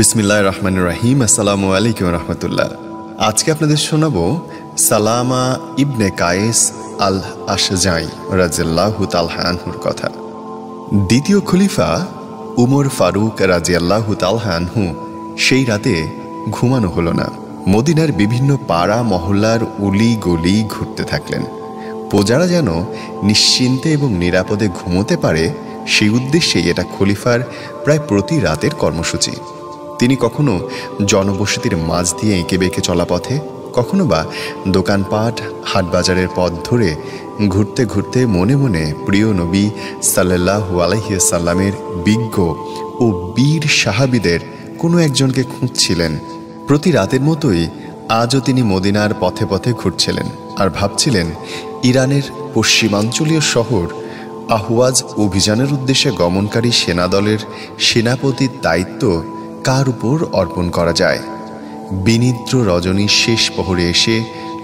বিসমিল্লাহ রহমান রাহিম, আসসালামু আলাইকুম রহমতুল্লাহ। আজকে আপনাদের শোনাবো সালামা ইবনে কায়েস আল আশজাই রাজিয়াল্লাহ তালহানহুর কথা। দ্বিতীয় খলিফা উমর ফারুক রাজিয়াল্লাহ তালহানহু সেই রাতে ঘুমানো হলো না। মদিনার বিভিন্ন পাড়া, মহল্লার উলি গলি ঘুরতে থাকলেন। প্রজারা যেন নিশ্চিন্তে এবং নিরাপদে ঘুমোতে পারে, সেই উদ্দেশ্যেই এটা খলিফার প্রায় প্রতি রাতের কর্মসূচি। তিনি কখনো জনবসতির মাঝ দিয়ে এঁকে বেঁকে চলা পথে, কখনো বা দোকানপাট, হাটবাজারের পথ ধরে ঘুরতে ঘুরতে মনে মনে প্রিয় নবী সাল্লাহ আলহিসাল্লামের বিজ্ঞ ও বীর সাহাবিদের কোনো একজনকে খুঁজছিলেন। প্রতি রাতের মতোই আজও তিনি মদিনার পথে পথে ঘুরছিলেন আর ভাবছিলেন, ইরানের পশ্চিমাঞ্চলীয় শহর আহওয়াজ অভিযানের উদ্দেশ্যে গমনকারী সেনাদলের সেনাপতির দায়িত্ব কার উপর অর্পণ করা যায়। বিনিদ্র রজনীর শেষ পহরে এসে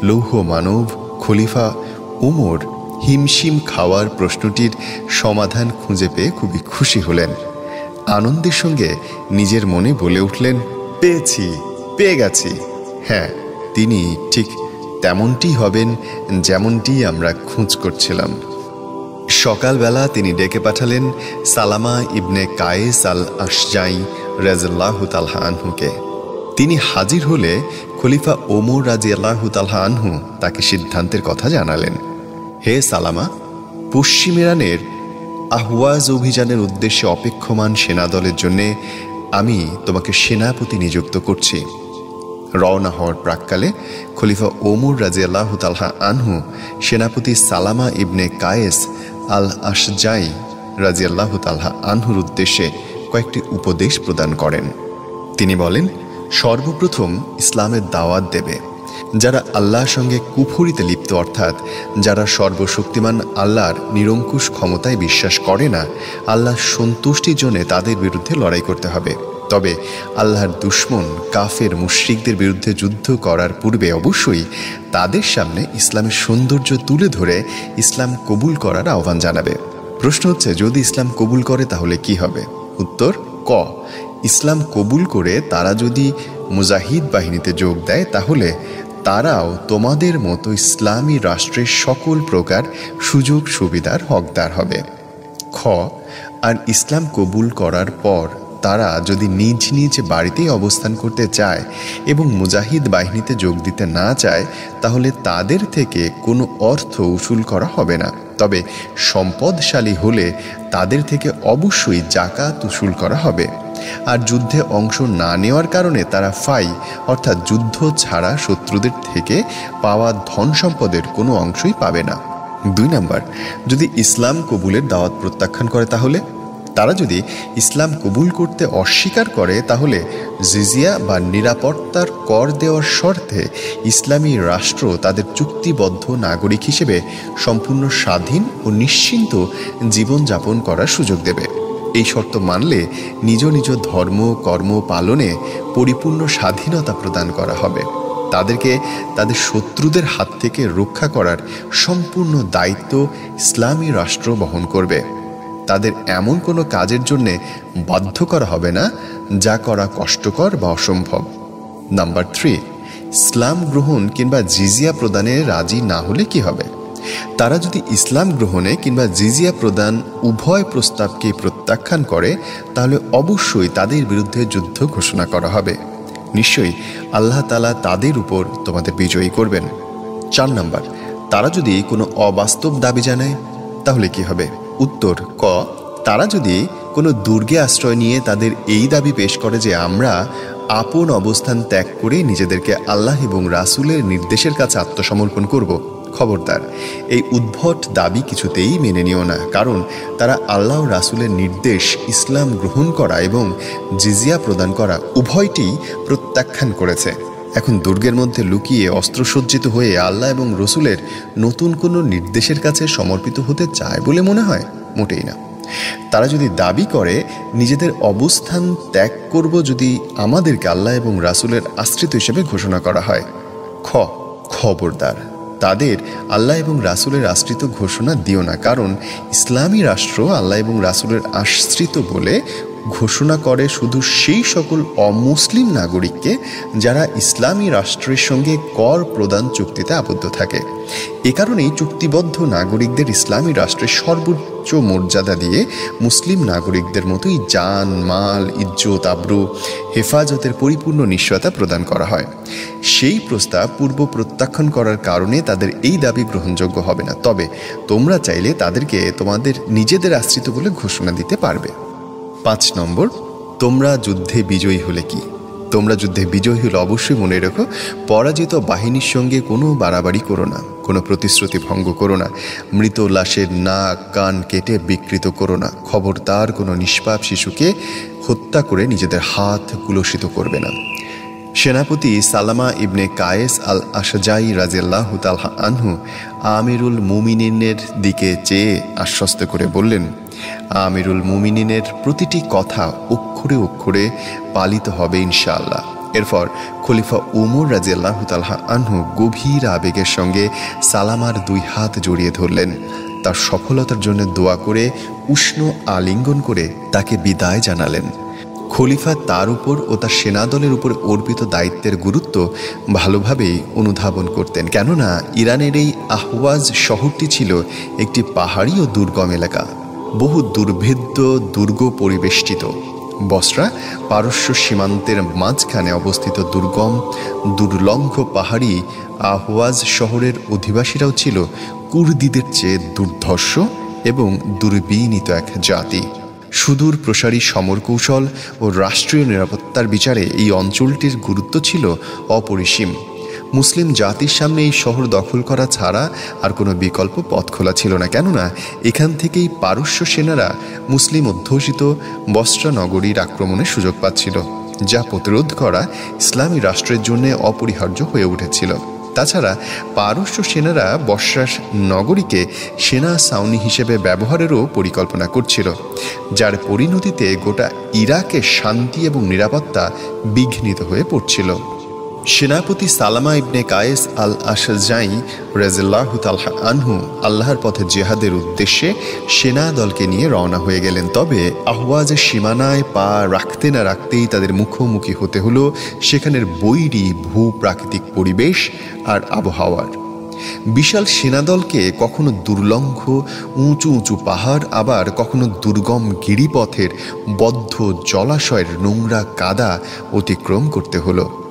লৌহ মানব, খলিফা, উমর হিমশিম খাওয়ার প্রশ্নটির সমাধান খুঁজে পেয়ে খুবই খুশি হলেন। আনন্দের সঙ্গে নিজের মনে বলে উঠলেন, পেয়েছি, পেয়ে গেছি। হ্যাঁ তিনি ঠিক তেমনটি হবেন যেমনটি আমরা খোঁজ করছিলাম। সকালবেলা তিনি ডেকে পাঠালেন সালামা ইবনে কায়েস আল আশজাই রাজাল্লাহ তালহা আনহুকে। তিনি হাজির হলে খলিফা ওমর রাজি আল্লাহ তালহা আনহু তাকে সিদ্ধান্তের কথা জানালেন। হে সালামা, পশ্চিম ইরানের আহওয়াজ অভিযানের উদ্দেশ্যে অপেক্ষমান সেনাদলের জন্যে আমি তোমাকে সেনাপতি নিযুক্ত করছি। রওনা হওয়ার প্রাককালে খলিফা ওমর রাজি আল্লাহ তালহা আনহু সেনাপতি সালামা ইবনে কায়েস আল আশজাই রাজি আল্লাহ তালহা আনহুর উদ্দেশ্যে কয়েকটি উপদেশ প্রদান করেন। তিনি বলেন, সর্বপ্রথম ইসলামের দাওয়াত দেবে, যারা আল্লাহর সঙ্গে কুফুরিতে লিপ্ত, অর্থাৎ যারা সর্বশক্তিমান আল্লাহর নিরঙ্কুশ ক্ষমতায় বিশ্বাস করে না, আল্লাহর সন্তুষ্টির জন্য তাদের বিরুদ্ধে লড়াই করতে হবে। তবে আল্লাহর দুশ্মন কাফের মুশ্রিকদের বিরুদ্ধে যুদ্ধ করার পূর্বে অবশ্যই তাদের সামনে ইসলামের সৌন্দর্য তুলে ধরে ইসলাম কবুল করার আহ্বান জানাবে। প্রশ্ন হচ্ছে, যদি ইসলাম কবুল করে তাহলে কি হবে? উত্তর, ক। ইসলাম কবুল করে তারা যদি মুজাহিদ বাহিনীতে যোগ দেয়, তাহলে তারাও তোমাদের মতো ইসলামী রাষ্ট্রের সকল প্রকার সুযোগ সুবিধার হকদার হবে। খ। আর ইসলাম কবুল করার পর তারা যদি নিজ নিজ বাড়িতেই অবস্থান করতে চায় এবং মুজাহিদ বাহিনীতে যোগ দিতে না চায়, তাহলে তাদের থেকে কোনো অর্থ উসুল করা হবে না। তবে সম্পদশালী হলে তাদের থেকে অবশ্যই জাকাত উসুল করা হবে। আর যুদ্ধে অংশ না নেওয়ার কারণে তারা ফাই, অর্থাৎ যুদ্ধ ছাড়া শত্রুদের থেকে পাওয়া ধন সম্পদের কোনো অংশই পাবে না। দুই নাম্বার, যদি ইসলাম কবুলের দাওয়াত প্রত্যাখ্যান করে তাহলে? তারা যদি ইসলাম কবুল করতে অস্বীকার করে, তাহলে জিজিয়া বা নিরাপত্তার কর দেওয়ার শর্তে ইসলামী রাষ্ট্র তাদের চুক্তিবদ্ধ নাগরিক হিসেবে সম্পূর্ণ স্বাধীন ও নিশ্চিন্ত জীবনযাপন করার সুযোগ দেবে। এই শর্ত মানলে নিজ নিজ ধর্ম, কর্ম পালনে পরিপূর্ণ স্বাধীনতা প্রদান করা হবে। তাদেরকে তাদের শত্রুদের হাত থেকে রক্ষা করার সম্পূর্ণ দায়িত্ব ইসলামী রাষ্ট্র বহন করবে। তাদের এমন কোনো কাজের জন্যে বাধ্য করা হবে না, যা করা কষ্টকর বা অসম্ভব। নাম্বার থ্রি, ইসলাম গ্রহণ কিংবা জিজিয়া প্রদানে রাজি না হলে কি হবে? তারা যদি ইসলাম গ্রহণে কিংবা জিজিয়া প্রদান উভয় প্রস্তাবকে প্রত্যাখ্যান করে, তাহলে অবশ্যই তাদের বিরুদ্ধে যুদ্ধ ঘোষণা করা হবে। নিশ্চয়ই আল্লাহ তালা তাদের উপর তোমাদের বিজয়ী করবেন। চার নাম্বার, তারা যদি কোনো অবাস্তব দাবি জানায়, তাহলে কি হবে? উত্তর, ক, তারা যদি কোনো দুর্গে আশ্রয় নিয়ে তাদের এই দাবি পেশ করে যে আমরা আপন অবস্থান ত্যাগ করে নিজেদেরকে আল্লাহ এবং রাসুলের নির্দেশের কাছে আত্মসমর্পণ করব, খবরদার। এই উদ্ভট দাবি কিছুতেই মেনে নিও না, কারণ তারা আল্লাহ রাসুলের নির্দেশ ইসলাম গ্রহণ করা এবং জিজিয়া প্রদান করা উভয়টি প্রত্যাখ্যান করেছে। এখন দুর্গের মধ্যে লুকিয়ে অস্ত্রসজ্জিত হয়ে আল্লাহ এবং রসুলের নতুন কোনো নির্দেশের কাছে সমর্পিত হতে চায় বলে মনে হয়? মোটেই না। তারা যদি দাবি করে, নিজেদের অবস্থান ত্যাগ করব যদি আমাদেরকে আল্লাহ এবং রাসুলের আশ্রিত হিসেবে ঘোষণা করা হয়। খ, খবরদার। তাদের আল্লাহ এবং রাসুলের আশ্রিত ঘোষণা দিও না, কারণ ইসলামী রাষ্ট্র আল্লাহ এবং রাসুলের আশ্রিত বলে ঘোষণা করে শুধু সেই সকল অমুসলিম নাগরিককে যারা ইসলামী রাষ্ট্রের সঙ্গে কর প্রদান চুক্তিতে আবদ্ধ থাকে। এ কারণেই চুক্তিবদ্ধ নাগরিকদের ইসলামী রাষ্ট্রের সর্বোচ্চ মর্যাদা দিয়ে মুসলিম নাগরিকদের মতোই জান মাল, ইজ্জত, আব্রু, হেফাজতের পরিপূর্ণ নিশ্চয়তা প্রদান করা হয়। সেই প্রস্তাব পূর্ব প্রত্যাখ্যান করার কারণে তাদের এই দাবি গ্রহণযোগ্য হবে না। তবে তোমরা চাইলে তাদেরকে তোমাদের নিজেদের আশ্রিত বলে ঘোষণা দিতে পারবে। পাঁচ নম্বর, তোমরা যুদ্ধে বিজয়ী হলে কি? তোমরা যুদ্ধে বিজয়ী হলে অবশ্যই মনে রেখো, পরাজিত বাহিনীর সঙ্গে কোনো বাড়াবাড়ি করো না, কোনো প্রতিশ্রুতি ভঙ্গ করো না, মৃত লাশের নাক, কান কেটে বিকৃত করো না, খবরদার কোনো নিষ্পাপ শিশুকে হত্যা করে নিজেদের হাত কুলসিত করবে না। সেনাপতি সালামা ইবনে কায়েস আল আশজাই রাজিয়াল্লাহ তালহা আনহু আমিরুল মুমিনিনের দিকে চেয়ে আশ্বস্ত করে বললেন আমিরুল মুমিনিনের প্রতিটি কথা অক্ষরে অক্ষরে পালিত হবে ইনশাআল্লাহ। এরপর খলিফা উমর রাজিয়াল্লাহ তালহা আনহু গভীর আবেগের সঙ্গে সালামার দুই হাত জড়িয়ে ধরলেন। তার সফলতার জন্য দোয়া করে, উষ্ণ আলিঙ্গন করে তাকে বিদায় জানালেন। খলিফা তার উপর ও তার সেনাদলের উপর অর্পিত দায়িত্বের গুরুত্ব ভালোভাবেই অনুধাবন করতেন। কেননা, ইরানের এই আহওয়াজ শহরটি ছিল একটি পাহাড়ি ও দুর্গম এলাকা। বহু দুর্ভেদ্য, দুর্গ পরিবেষ্টিত। বসরা পারস্য সীমান্তের মাঝখানে অবস্থিত দুর্গম, দুর্লঙ্ঘ পাহাড়ি আহওয়াজ শহরের অধিবাসীরাও ছিল কুর্দিদের চেয়ে দুর্ধর্ষ এবং দুর্বিনীত এক জাতি। সুদূর প্রসারী সমর কৌশল ও রাষ্ট্রীয় নিরাপত্তার বিচারে এই অঞ্চলটির গুরুত্ব ছিল অপরিসীম। মুসলিম জাতির সামনে এই শহর দখল করা ছাড়া আর কোনো বিকল্প পথ খোলা ছিল না। কেননা, এখান থেকেই পারস্য সেনারা মুসলিম অধ্যুষিত বস্ত্রা নগরীর আক্রমণের সুযোগ পাচ্ছিল, যা প্রতিরোধ করা ইসলামী রাষ্ট্রের জন্য অপরিহার্য হয়ে উঠেছিল। তাছাড়া, পারস্য সেনারা বর্ষাস নগরীকে সেনা সাউনি হিসেবে ব্যবহারেরও পরিকল্পনা করছিল, যার পরিণতিতে গোটা ইরাকের শান্তি এবং নিরাপত্তা বিঘ্নিত হয়ে পড়ছিল। সেনাপতি সালামা ইবনে কায়েস আল আশাজাই রেজাল্লাহ তালহা আনহু আল্লাহর পথে জেহাদের উদ্দেশ্যে সেনা দলকে নিয়ে রওনা হয়ে গেলেন। তবে আহওয়াজের সীমানায় পা রাখতে না রাখতেই তাদের মুখোমুখি হতে হলো সেখানের বৈরী ভূ প্রাকৃতিক পরিবেশ আর আবহাওয়ার। বিশাল সেনাদলকে কখনো দুর্লঙ্ঘ, উঁচু উঁচু পাহাড়, আবার কখনো দুর্গম গিরিপথের বদ্ধ জলাশয়ের নোংরা কাদা অতিক্রম করতে হলো।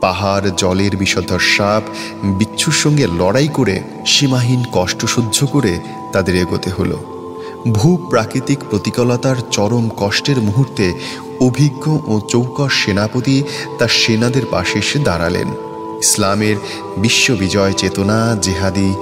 পাহাড়, জলের বিষধর সাপ, বিচ্ছুর সঙ্গে লড়াই করে, সীমাহীন কষ্ট সহ্য করে তাদের এগোতে হলো। ভূ প্রাকৃতিক প্রতিকূলতার চরম কষ্টের মুহূর্তে অভিজ্ঞ ও চৌকস সেনাপতি তার সেনাদের পাশে এসে দাঁড়ালেন। ইসলামের বিশ্ববিজয় চেতনা জেহাদি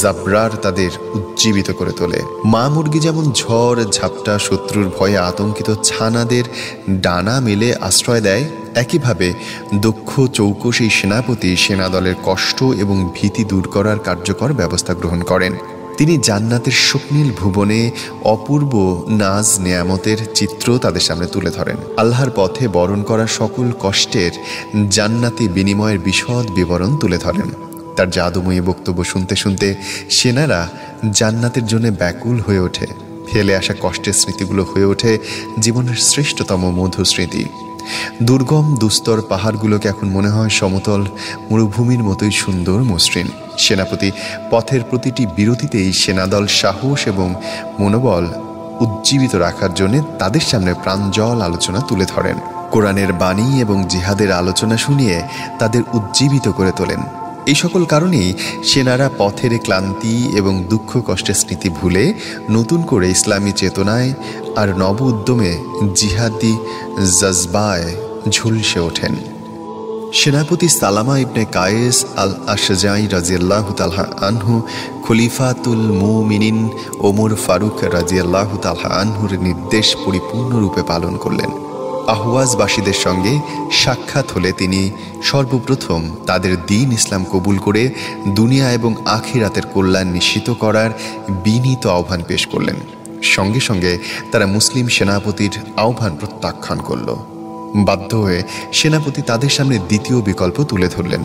জাবরার তাদের উজ্জীবিত করে তোলে। মা মুরগি যেমন ঝড়, ঝাপটা, শত্রুর ভয়ে আতঙ্কিত ছানাদের ডানা মেলে আশ্রয় দেয়, একইভাবে দক্ষ চৌকসী সেনাপতি সেনাদলের কষ্ট এবং ভীতি দূর করার কার্যকর ব্যবস্থা গ্রহণ করেন। তিনি জান্নাতের স্বপ্নীল ভুবনে অপূর্ব নাজ নেয়ামতের চিত্র তাদের সামনে তুলে ধরেন। আল্লাহর পথে বরণ করা সকল কষ্টের জান্নাতি বিনিময়ের বিশদ বিবরণ তুলে ধরেন। তার জাদুময়ী বক্তব্য শুনতে শুনতে সেনারা জান্নাতের জন্য ব্যাকুল হয়ে ওঠে। ফেলে আসা কষ্টের স্মৃতিগুলো হয়ে ওঠে জীবনের শ্রেষ্ঠতম মধু স্মৃতি। দুর্গম, দুস্তর পাহাড়গুলোকে এখন মনে হয় সমতল, মরুভূমির মতোই সুন্দর মসৃণ। সেনাপতি, পথের প্রতিটি বিরতিতেই সেনাদল সাহস এবং মনোবল উজ্জীবিত রাখার জন্য তাদের সামনে প্রাঞ্জল আলোচনা তুলে ধরেন। কোরআনের বাণী এবং জিহাদের আলোচনা শুনিয়ে তাদের উজ্জীবিত করে তোলেন। এই সকল কারণেই সেনারা পথের ক্লান্তি এবং দুঃখ কষ্টের স্মৃতি ভুলে নতুন করে ইসলামী চেতনায় আর নব উদ্যমে জিহাদি জজবায় ঝুলসে ওঠেন। সেনাপতি সালামা ইবনে কায়েস আল আশজাই রাজিয়াল্লাহ তালহা আনহু খলিফাতুল মুমিনিন ওমর ফারুক রাজিয়াল্লাহ তালহা আনহুর নির্দেশ পরিপূর্ণরূপে পালন করলেন। আহওয়াজবাসীদের সঙ্গে সাক্ষাৎ হলে তিনি সর্বপ্রথম তাদের দিন ইসলাম কবুল করে দুনিয়া এবং আখিরাতের কল্যাণ নিশ্চিত করার বিনীত আহ্বান পেশ করলেন। সঙ্গে সঙ্গে তারা মুসলিম সেনাপতির আহ্বান প্রত্যাখ্যান করল। বাধ্য হয়ে সেনাপতি তাদের সামনে দ্বিতীয় বিকল্প তুলে ধরলেন।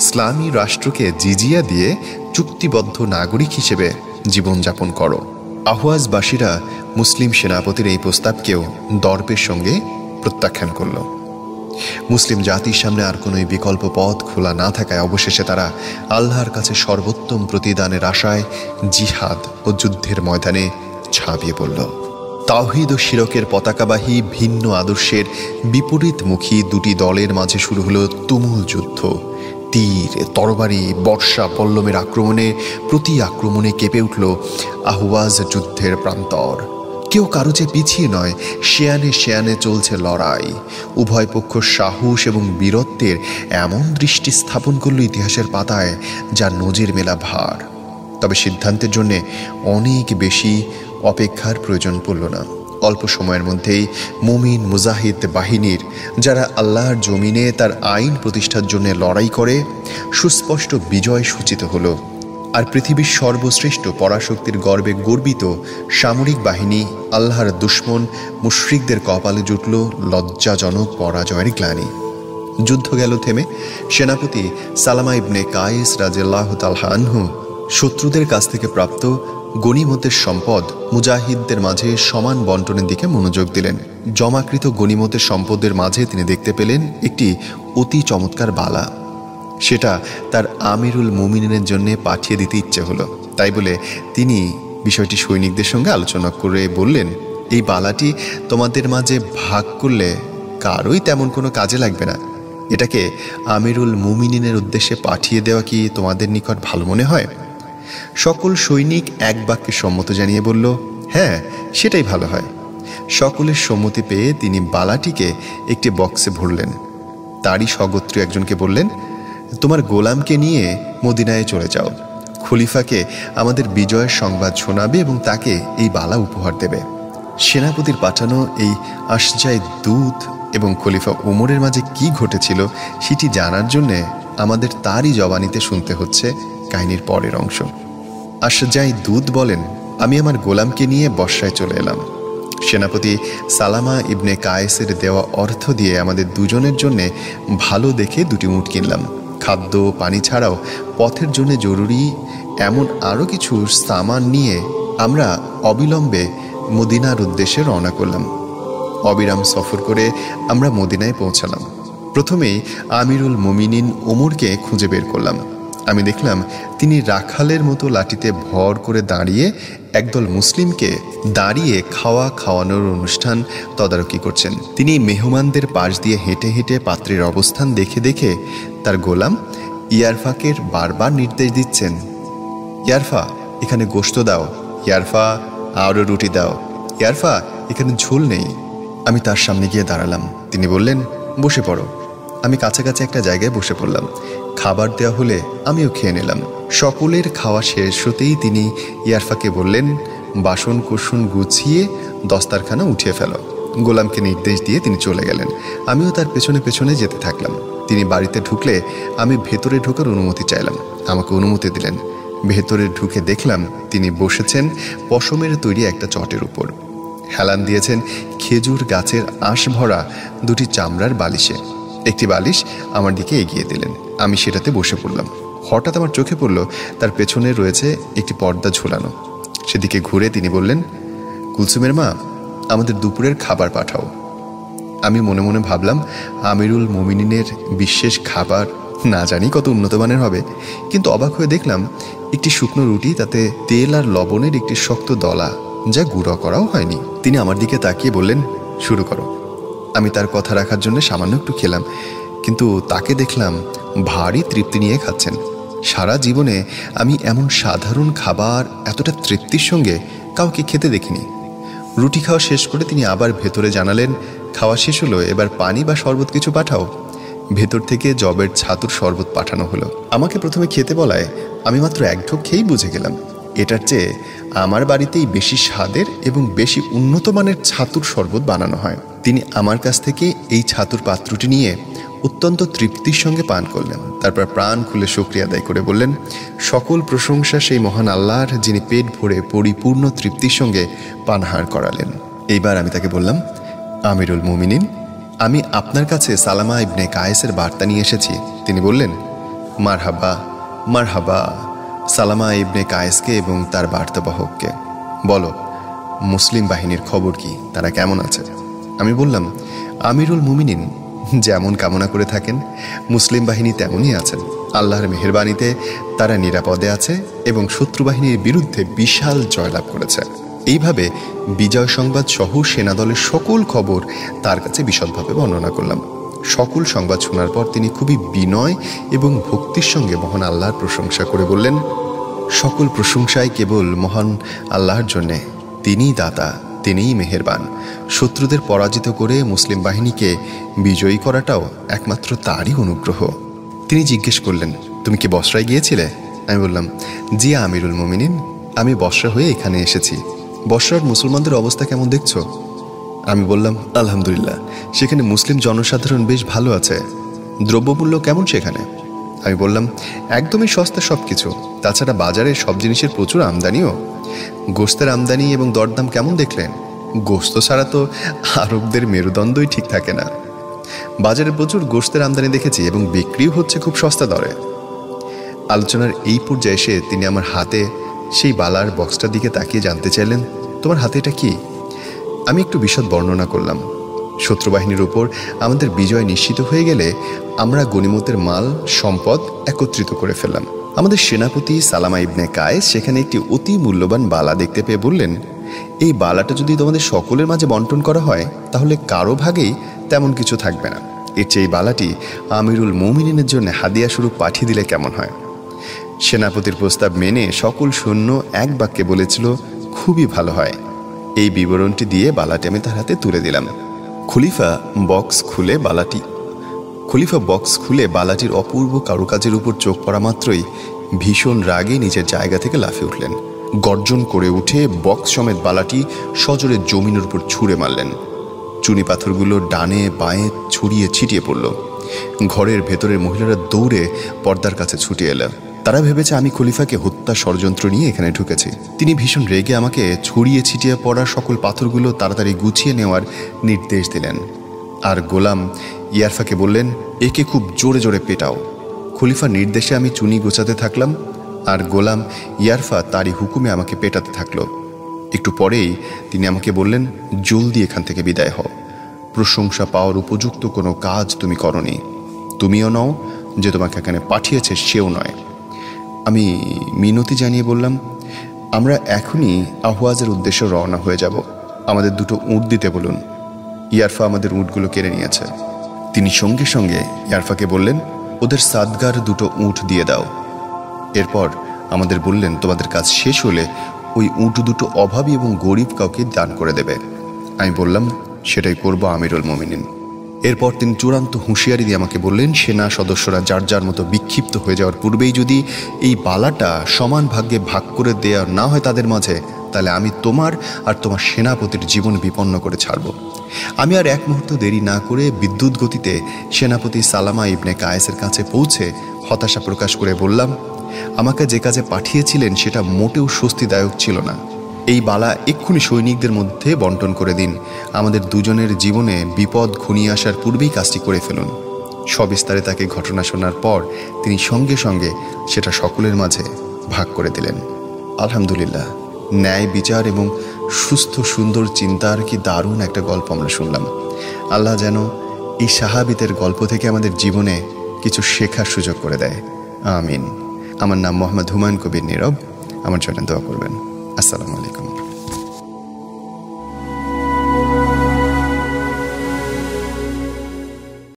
ইসলামী রাষ্ট্রকে জিজিয়া দিয়ে চুক্তিবদ্ধ নাগরিক হিসেবে জীবনযাপন করো। আহওয়াজবাসীরা মুসলিম সেনাপতির এই প্রস্তাবকেও দর্পের সঙ্গে প্রত্যাখ্যান করল। মুসলিম জাতির সামনে আর কোনো বিকল্প পথ খোলা না থাকায় অবশেষে তারা আল্লাহর কাছে সর্বোত্তম প্রতিদানের আশায় জিহাদ ও যুদ্ধের ময়দানে ছাপিয়ে পড়ল। তাওহিদ ও শিরকের পতাকাবাহী ভিন্ন আদর্শের বিপরীতমুখী দুটি দলের মাঝে শুরু হলো তুমুল যুদ্ধ। তীর, তরবারি, বর্ষা পল্লমের আক্রমণে প্রতি আক্রমণে কেঁপে উঠল আহওয়াজ যুদ্ধের প্রান্তর। কেউ কারও যে পিছিয়ে নয় শেয়ানে শেয়ানে চলছে লড়াই। উভয় পক্ষ সাহস এবং বীরত্বের এমন দৃষ্টি স্থাপন করল ইতিহাসের পাতায় যা নজির মেলা ভার। তবে সিদ্ধান্তের জন্যে অনেক বেশি অপেক্ষার প্রয়োজন পড়ল না। অল্প সময়ের মধ্যেই মুমিন মুজাহিদ বাহিনীর, যারা আল্লাহর জমিনে তার আইন প্রতিষ্ঠার জন্য লড়াই করে, সুস্পষ্ট বিজয় সূচিত হলো। আর পৃথিবীর সর্বশ্রেষ্ঠ পরাশক্তির গর্বে গর্বিত সামরিক বাহিনী আল্লাহর দুশ্মন মুশ্রিকদের কপালে জুটল লজ্জাজনক পরাজয়ের গ্লানি। যুদ্ধ গেল থেমে সেনাপতি সালামা ইবনে কায়েস রাজেল্লাহ তালহানহু শত্রুদের কাছ থেকে প্রাপ্ত গণিমতের সম্পদ মুজাহিদদের মাঝে সমান বন্টনের দিকে মনোযোগ দিলেন। জমাকৃত গণিমতের সম্পদের মাঝে তিনি দেখতে পেলেন একটি অতি চমৎকার বালা। সেটা তার আমিরুল মুমিনের জন্য পাঠিয়ে দিতে ইচ্ছে হলো। তাই বলে তিনি বিষয়টি সৈনিকদের সঙ্গে আলোচনা করে বললেন, এই বালাটি তোমাদের মাঝে ভাগ করলে কারোই তেমন কোনো কাজে লাগবে না। এটাকে আমিরুল মুমিনিনের উদ্দেশ্যে পাঠিয়ে দেওয়া কি তোমাদের নিকট ভালো মনে হয়? সকল সৈনিক এক বাক্যে সম্মত জানিয়ে বলল হ্যাঁ সেটাই ভালো হয়। সকলের সম্মতি পেয়ে তিনি বালাটিকে একটি বক্সে ভরলেন। তারই স্বগোত্রী একজনকে বললেন, তোমার গোলামকে নিয়ে মদিনায় চলে যাও। খলিফাকে আমাদের বিজয়ের সংবাদ শোনাবে এবং তাকে এই বালা উপহার দেবে। সেনাপতির পাঠানো এই আশজাই দূত এবং খলিফা উমরের মাঝে কি ঘটেছিল সেটি জানার জন্যে আমাদের তারই জবানিতে শুনতে হচ্ছে কাহিনীর পরের অংশ। আশজাই দূত বলেন, আমি আমার গোলামকে নিয়ে বর্ষায় চলে এলাম। সেনাপতি সালামা ইবনে কায়েসের দেওয়া অর্থ দিয়ে আমাদের দুজনের জন্যে ভালো দেখে দুটি উট কিনলাম। খাদ্য, পানি ছাড়াও পথের জন্য জরুরি এমন আরও কিছু সামান নিয়ে আমরা অবিলম্বে মদিনার উদ্দেশ্যে রওনা করলাম। অবিরাম সফর করে আমরা মদিনায় পৌঁছালাম। প্রথমেই আমিরুল মুমিনিন ওমরকে খুঁজে বের করলাম। আমি দেখলাম তিনি রাখালের মতো লাঠিতে ভর করে দাঁড়িয়ে একদল মুসলিমকে দাঁড়িয়ে খাওয়া খাওয়ানোর অনুষ্ঠান তদারকি করছেন। তিনি মেহমানদের পাশ দিয়ে হেঁটে হেঁটে পাত্রের অবস্থান দেখে দেখে তার গোলাম ইয়ারফাকের বারবার নির্দেশ দিচ্ছেন, ইয়ারফা, এখানে গোস্ত দাও। ইয়ারফা, আরও রুটি দাও। ইয়ারফা, এখানে ঝোল নেই। আমি তার সামনে গিয়ে দাঁড়ালাম। তিনি বললেন, বসে পড়ো। আমি কাছাকাছি একটা জায়গায় বসে পড়লাম। খাবার দেওয়া হলে আমিও খেয়ে নিলাম। সকলের খাওয়া শেষ হতেই তিনি ইয়ারফাকে বললেন, বাসন কুসুন গুছিয়ে দস্তারখানা উঠিয়ে ফেলো। গোলামকে নির্দেশ দিয়ে তিনি চলে গেলেন। আমিও তার পেছনে পেছনে যেতে থাকলাম। তিনি বাড়িতে ঢুকলে আমি ভেতরে ঢোকার অনুমতি চাইলাম। আমাকে অনুমতি দিলেন। ভেতরে ঢুকে দেখলাম তিনি বসেছেন পশমের তৈরি একটা চটের উপর। হেলান দিয়েছেন খেজুর গাছের আঁশ ভরা দুটি চামড়ার বালিশে। একটি বালিশ আমার দিকে এগিয়ে দিলেন। আমি সেটাতে বসে পড়লাম। হঠাৎ আমার চোখে পড়ল, তার পেছনে রয়েছে একটি পর্দা ঝোলানো। সেদিকে ঘুরে তিনি বললেন, কুলসুমের মা, আমাদের দুপুরের খাবার পাঠাও। আমি মনে মনে ভাবলাম, আমিরুল মুমিনিনের বিশেষ খাবার না জানি কত উন্নত মানের হবে, কিন্তু অবাক হয়ে দেখলাম, একটি শুকনো রুটি, তাতে তেল আর লবণের একটি শক্ত দলা, যা গুঁড়ো করাও হয়নি। তিনি আমার দিকে তাকিয়ে বললেন, শুরু করো। আমি তার কথা রাখার জন্য সামান্য একটু খেলাম, কিন্তু তাকে দেখলাম ভারী তৃপ্তি নিয়ে খাচ্ছেন। সারা জীবনে আমি এমন সাধারণ খাবার এতটা তৃপ্তির সঙ্গে কাউকে খেতে দেখিনি। রুটি খাওয়া শেষ করে তিনি আবার ভেতরে জানালেন, খাওয়া শেষ হলো, এবার পানি বা শরবত কিছু পাঠাও। ভেতর থেকে জবের ছাতুর শরবত পাঠানো হলো। আমাকে প্রথমে খেতে বলায় আমি মাত্র এক ঢোক খেয়েই বুঝে গেলাম, এটার চেয়ে আমার বাড়িতেই বেশি স্বাদের এবং বেশি উন্নত মানের ছাতুর শরবত বানানো হয়। তিনি আমার কাছ থেকে এই ছাতুর পাত্রটি নিয়ে অত্যন্ত তৃপ্তির সঙ্গে পান করলেন। তারপর প্রাণ খুলে শুক্রিয়া আদায় করে বললেন, সকল প্রশংসা সেই মহান আল্লাহর, যিনি পেট ভরে পরিপূর্ণ তৃপ্তির সঙ্গে পানহার করালেন। এইবার আমি তাকে বললাম, আমিরুল মুমিনিন, আমি আপনার কাছে সালামা ইবনে কায়েসের বার্তা নিয়ে এসেছি। তিনি বললেন মার হাবা মার হাবা সালামা ইবনে কায়েসকে এবং তার বার্তাবাহককে। বলো, মুসলিম বাহিনীর খবর কি? তারা কেমন আছে? আমি বললাম, আমিরুল মুমিনিন, যেমন কামনা করে থাকেন, মুসলিম বাহিনী তেমনই আছেন। আল্লাহর মেহরবানিতে তারা নিরাপদে আছে এবং শত্রু বাহিনীর বিরুদ্ধে বিশাল জয়লাভ করেছে। এইভাবে বিজয় সংবাদ সহ সেনাদলের সকল খবর তার কাছে বিশদভাবে বর্ণনা করলাম। সকল সংবাদ শোনার পর তিনি খুবই বিনয় এবং ভক্তির সঙ্গে মহান আল্লাহর প্রশংসা করে বললেন, সকল প্রশংসাই কেবল মহান আল্লাহর জন্যে, তিনিই দাতা। তিনিই মেহেরবান। শত্রুদের পরাজিত করে মুসলিম বাহিনীকে বিজয়ী করাটাও একমাত্র তারই অনুগ্রহ। তিনি জিজ্ঞেস করলেন, তুমি কি বসরায় গিয়েছিলে? আমি বললাম, জি আমিরুল মোমিনিন, আমি বসরা হয়ে এখানে এসেছি। বসরার মুসলমানদের অবস্থা কেমন দেখছ? আমি বললাম, আলহামদুলিল্লাহ, সেখানে মুসলিম জনসাধারণ বেশ ভালো আছে। দ্রব্যমূল্য কেমন সেখানে? আমি বললাম, একদমই সস্তা সব কিছু তাছাড়া বাজারে সব জিনিসের প্রচুর আমদানিও। গোস্তের আমদানি এবং দরদাম কেমন দেখলেন? গোস্ত ছাড়া তো আরবদের মেরুদণ্ডই ঠিক থাকে না। বাজারে প্রচুর গোস্তের আমদানি দেখেছি এবং বিক্রিও হচ্ছে খুব সস্তা দরে। আলোচনার এই পর্যায়ে এসে তিনি আমার হাতে সেই বালার বক্সটার দিকে তাকিয়ে জানতে চাইলেন, তোমার হাতে এটা কি? আমি একটু বিশদ বর্ণনা করলাম। শত্রুবাহিনীর উপর আমাদের বিজয় নিশ্চিত হয়ে গেলে আমরা গণিমতের মাল, সম্পদ একত্রিত করে ফেললাম। আমাদের সেনাপতি সালামা ইবনে কায়েস সেখানে একটি অতি মূল্যবান বালা দেখতে পেয়ে বললেন, এই বালাটা যদি তোমাদের সকলের মাঝে বন্টন করা হয়, তাহলে কারও ভাগেই তেমন কিছু থাকবে না। এর চেয়ে বালাটি আমিরুল মৌমিনের জন্য হাদিয়া স্বরূপ পাঠিয়ে দিলে কেমন হয়? সেনাপতির প্রস্তাব মেনে সকল সৈন্য এক বাক্যে বলেছিল, খুবই ভালো হয়। এই বিবরণটি দিয়ে বালাটি আমি তার হাতে তুলে দিলাম। খলিফা বক্স খুলে বালাটি। খলিফা বক্স খুলে বালাটির অপূর্ব কারুকাজের উপর চোখ পড়া মাত্রই ভীষণ রাগে নিজের জায়গা থেকে লাফে উঠলেন। গর্জন করে উঠে বক্স সমেত বালাটি সজোরে জমিনের উপর ছুঁড়ে মারলেন। চুনি পাথরগুলো ডানে বাঁয়ে ছড়িয়ে ছিটিয়ে পড়ল। ঘরের ভেতরের মহিলারা দৌড়ে পর্দার কাছে ছুটে এলো তারা ভেবেছে আমি খলিফাকে হত্যা ষড়যন্ত্র নিয়ে এখানে ঢুকেছি। তিনি ভীষণ রেগে আমাকে ছড়িয়ে ছিটিয়ে পড়া সকল পাথরগুলো তাড়াতাড়ি গুছিয়ে নেওয়ার নির্দেশ দিলেন। আর গোলাম ইয়ারফাকে বললেন, একে খুব জোরে জোরে পেটাও। খলিফার নির্দেশে আমি চুনি গোছাতে থাকলাম, আর গোলাম ইয়ারফা তারই হুকুমে আমাকে পেটাতে থাকল। একটু পরেই তিনি আমাকে বললেন, জলদি এখান থেকে বিদায় হও। প্রশংসা পাওয়ার উপযুক্ত কোনো কাজ তুমি করনি। তুমিও নও, যে তোমাকে এখানে পাঠিয়েছে সেও নয়। আমি মিনতি জানিয়ে বললাম, আমরা এখনই আহওয়াজের উদ্দেশ্যে রওনা হয়ে যাব। আমাদের দুটো উঁট দিতে বলুন। ইয়ারফা আমাদের উঁটগুলো কেড়ে নিয়েছে। তিনি সঙ্গে সঙ্গে ইয়ারফাকে বললেন, ওদের সাদগার দুটো উঁট দিয়ে দাও। এরপর আমাদের বললেন, তোমাদের কাজ শেষ হলে ওই উঁট দুটো অভাবী এবং গরিব কাউকে দান করে দেবে। আমি বললাম, সেটাই করব আমিরুল মমিনিন। এরপর তিনি চূড়ান্ত হুঁশিয়ারি দিয়ে আমাকে বললেন, সেনা সদস্যরা যার যার মতো বিক্ষিপ্ত হয়ে যাওয়ার পূর্বেই যদি এই বালাটা সমান ভাগ্যে ভাগ করে দেওয়া না হয় তাদের মাঝে, তাহলে আমি তোমার আর তোমার সেনাপতির জীবন বিপন্ন করে ছাড়ব। আমি আর এক মুহূর্ত দেরি না করে বিদ্যুৎ গতিতে সেনাপতি সালামা ইবনে কায়েসের কাছে পৌঁছে হতাশা প্রকাশ করে বললাম, আমাকে যে কাজে পাঠিয়েছিলেন সেটা মোটেও স্বস্তিদায়ক ছিল না। এই বালা এক্ষুনি সৈনিকদের মধ্যে বন্টন করে দিন। আমাদের দুজনের জীবনে বিপদ ঘনিয়ে আসার পূর্বেই কাজটি করে ফেলুন। সবিস্তারে তাকে ঘটনা শোনার পর তিনি সঙ্গে সঙ্গে সেটা সকলের মাঝে ভাগ করে দিলেন। আলহামদুলিল্লাহ, ন্যায় বিচার এবং সুস্থ সুন্দর চিন্তার কি দারুণ একটা গল্প আমরা শুনলাম। আল্লাহ যেন এই সাহাবিদের গল্প থেকে আমাদের জীবনে কিছু শেখার সুযোগ করে দেয়। আমিন। আমার নাম মোহাম্মদ হুমায়ুন কবির নীরব। আমার জন্য দোয়া করবেন। আসসালামু আলাইকুম